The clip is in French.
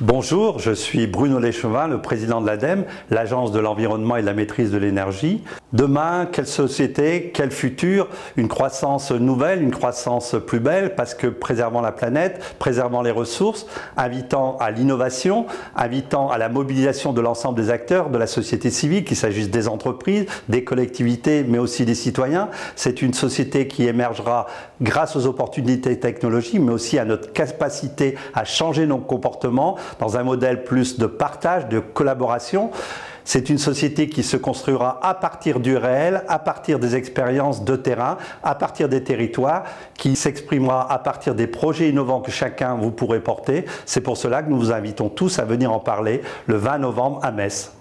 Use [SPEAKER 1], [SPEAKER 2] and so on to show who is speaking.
[SPEAKER 1] Bonjour, je suis Bruno Léchevin, le président de l'ADEME, l'Agence de l'environnement et de la maîtrise de l'énergie. Demain, quelle société, quel futur? Une croissance nouvelle, une croissance plus belle parce que préservant la planète, préservant les ressources, invitant à l'innovation, invitant à la mobilisation de l'ensemble des acteurs de la société civile, qu'il s'agisse des entreprises, des collectivités, mais aussi des citoyens. C'est une société qui émergera grâce aux opportunités technologiques, mais aussi à notre capacité à changer nos comportements dans un modèle plus de partage, de collaboration. C'est une société qui se construira à partir du réel, à partir des expériences de terrain, à partir des territoires, qui s'exprimera à partir des projets innovants que chacun vous pourrez porter. C'est pour cela que nous vous invitons tous à venir en parler le 20 novembre à Metz.